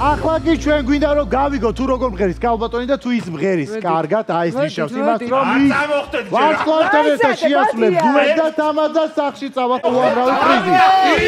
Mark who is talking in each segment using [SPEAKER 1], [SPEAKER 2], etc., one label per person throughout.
[SPEAKER 1] ახლა კი ჩვენ გვინდა რომ გავიგო თუ როგორ მღერის. კალბატონი და თუ ის მღერის კარგად აი ეს ნიშნავს იმას რომ ის ვარსკვლავთან ერთად შეასრულებს დუეტს და თამადა სახში წავა უამრავი პრიზი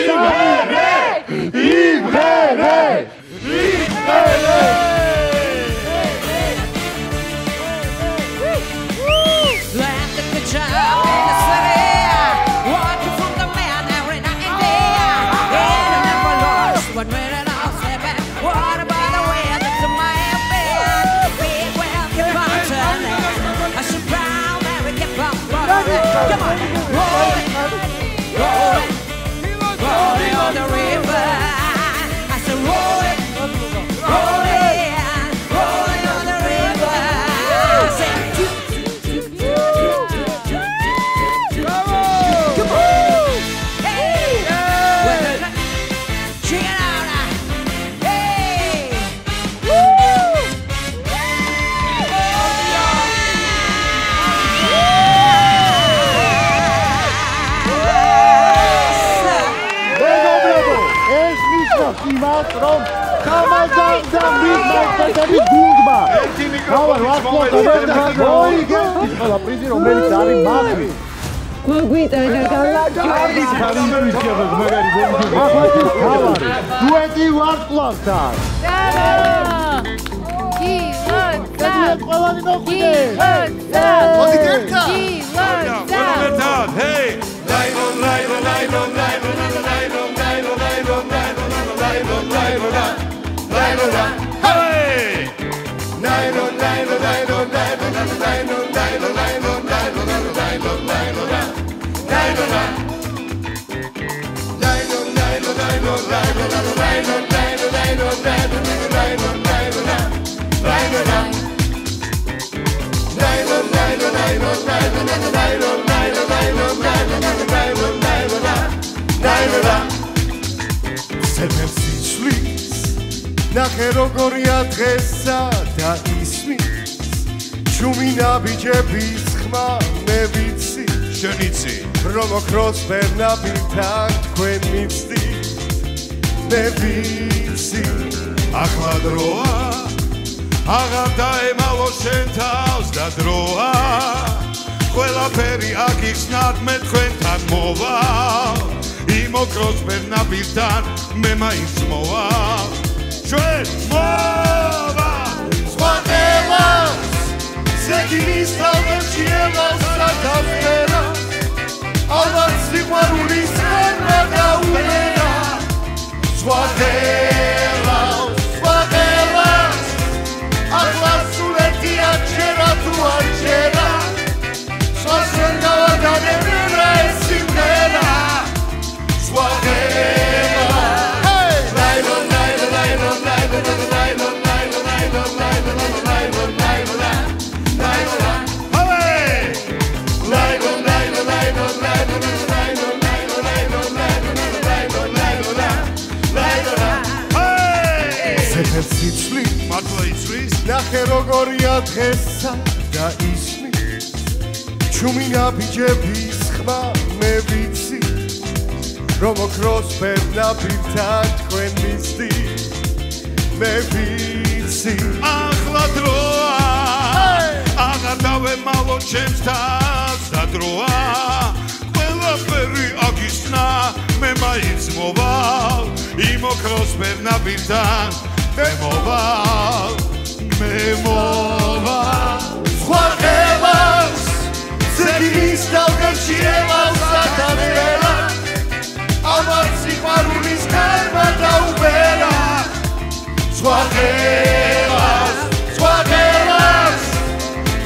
[SPEAKER 1] იმღერე იმღერე 干嘛？გულისხმობს რომ გამაგანდა მიგმაჭდები გუნდმა ერთი მიკროფონი მოიგეს ყველა პრიზი რომელიც არის მაღრი
[SPEAKER 2] გვიგვიტანა
[SPEAKER 1] გალაკი ხარიმევის გეღოთ მაგარი გუნდი ახლა თავარი დუეტი ვარკლასთან
[SPEAKER 2] კი
[SPEAKER 3] რა და ყველანი მოხვიდეთ გიგა გიგა ნახე როგორია დღესა და ისმის. ჩუმი ნაბიჯების ხმა მე ვიცი. შენიცი. რომ ოქროს ბერნაბილთან თქვენ მიცდი მე ვიცი. ახლა დროა. აღარ დაემალო შენ თავს და დროა. ყველაფერი აგიხსნათ მე თქვენთან მოვა. იმ ოქროს ბერნაბილთან მე მაინც მოვა ჩვენ მოვა! სხვა თემას! ზეგილის თავებში ელავს ნახე როგორია დღესა და ისმის. ჩუმი ნაბიჯების ხმა მე ვიცი რომ ოქროს ბერნაბილთან თქვენ მისდი. მე ვიცი. ახლა დროა აღარ დავემალო ჩემს თავს და დროა. ყველაფერი აგისნა მე მაინც მოვალ იმ ოქროს ბერნაბილთან მე მოვალ შემოვა. სხვა ხევას ზედის თავკაში ევას სათანხმელა ამან სიყვარულის ქარმა დაუბერა. სხვა ხევას სხვა ხევას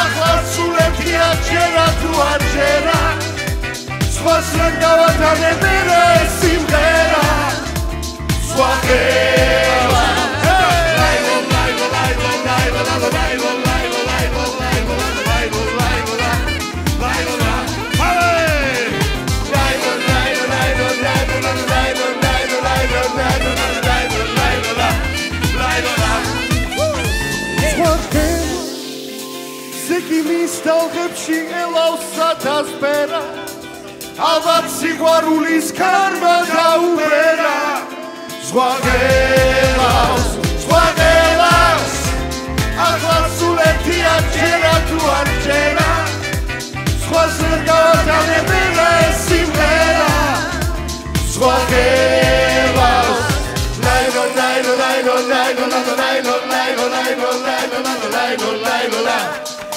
[SPEAKER 3] ახლა სულებია ჯერა თუ არ ჯერა სხვასთან გავატანე მე სიმღერა. სხვა ხევას დალღებში ელავს სათასფერა ავად სიყვარულის ქარმა დაუბერა ზღვაგელავს ზღვაგელავს ახლა სულ ერთია ჯერა თუ არ ჯერა სხვაზე გავატანებენა სიმღერა ზღვაგელავს ნაირო ნაირო ნაირო ნაირო ნაირო ნაირო ნაირო ნაირო ნაირო ნაირო ნაირო